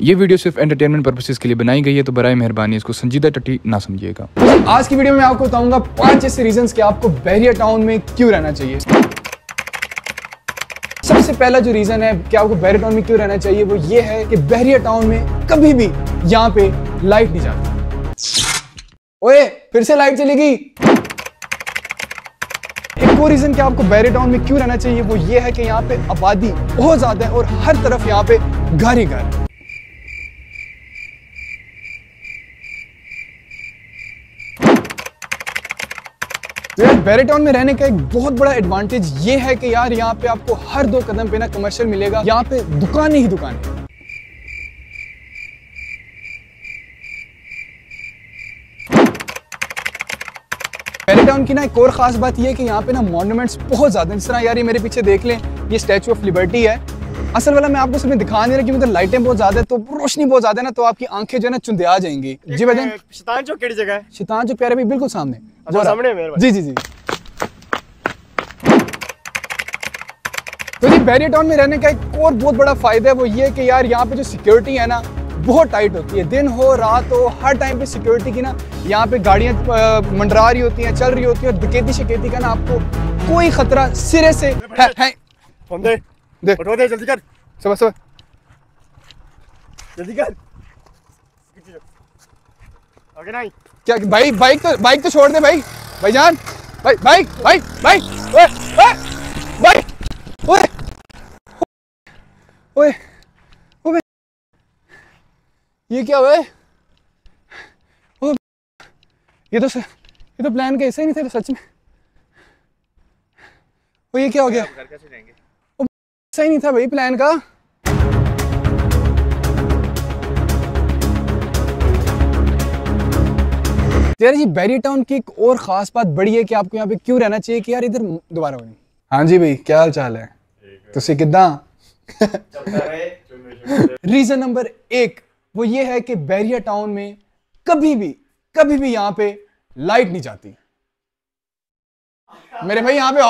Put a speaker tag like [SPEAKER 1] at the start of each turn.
[SPEAKER 1] ये वीडियो सिर्फ़ entertainment purposes के लिए बनाई गई है तो बरए मेहरबानी इसको संजीदा टट्टी ना समझिएगा।
[SPEAKER 2] आज की वीडियो में आपको बताऊँगा पाँच ऐसे रीजंस कि आपको बहरिया टाउन में क्यों रहना चाहिए। सबसे पहला जो रीजन है कि आपको बहरिया टाउन में क्यों रहना चाहिए, वो ये है कि बहरिया टाउन में कभी भी यहाँ पे लाइट नहीं जाती। ओए, फिर से लाइट चलेगी। एक और रीजन कि आपको बहरे टाउन में क्यों रहना चाहिए, वो ये है कि यहाँ पे आबादी बहुत ज़्यादा है और हर तरफ़ यहाँ पे घर ही घर है। तो यार बैरे टाउन में रहने का एक बहुत बड़ा एडवांटेज ये है कि यार यहाँ पे आपको हर दो कदम पे ना कमर्शियल मिलेगा। यहाँ पे दुकान ही दुकान है। बैरेटाउन की ना एक और खास बात ये है कि यहाँ पे ना मॉन्यूमेंट्स बहुत ज़्यादा हैं। जिस तरह यार ये मेरे पीछे देख लें ये स्टैचू ऑफ़ लिबर्टी है। असल वाला मैं आपको सिर्फ़ दिखा नहीं रहा क्योंकि लाइटें बहुत ज़्यादा है तो रोशनी बहुत ज़्यादा है ना तो आपकी आँखें जो है ना चुंदे आ जाएँगी। जी भाई
[SPEAKER 3] शैतान चौक जगह है।
[SPEAKER 2] शैतान चौक प्यारे भी बिल्कुल सामने।
[SPEAKER 3] अच्छा, सामने मेरे भाई।
[SPEAKER 2] जी जी जी। तो जी बैरियर टाउन में रहने का एक और बहुत बड़ा फ़ायदा है वो ये कि यार यहाँ पे जो सिक्योरिटी है ना बहुत टाइट होती है। दिन हो रात हो हर टाइम पे सिक्योरिटी की ना यहाँ पे गाड़ियाँ मंडरा रही होती हैं चल रही होती हैं और डकैती शिकैती का ना आपको कोई खतरा सिरे से है, है।
[SPEAKER 3] दे।
[SPEAKER 2] दे
[SPEAKER 3] दे जल्दी कर।
[SPEAKER 2] सुबह सुबह।
[SPEAKER 3] जल्दी कर।
[SPEAKER 2] क्या भाई बाइक तो बाइक तो छोड़ दे भाई। भाईजान भाई बाइक बाइक बाइक ओए ओए बाइक ओए ओए ओए। ये क्या हुआ ये तो ये तो प्लान का ऐसा ही नहीं था सच में। ओ ये क्या हो गया?
[SPEAKER 3] घर कैसे जाएँगे?
[SPEAKER 2] ऐसा ही नहीं था भाई प्लान का। यार जी बैरी टाउन की एक और खास बात बड़ी है कि आपको यहाँ पे क्यों रहना चाहिए कि यार इधर दोबारा बनी? हाँ जी भाई, क्या हाल चाल है तुम कि रीजन नंबर एक, वो ये है कि बैरिया टाउन में कभी भी कभी भी यहाँ पे लाइट नहीं जाती। मेरे भाई, यहाँ पे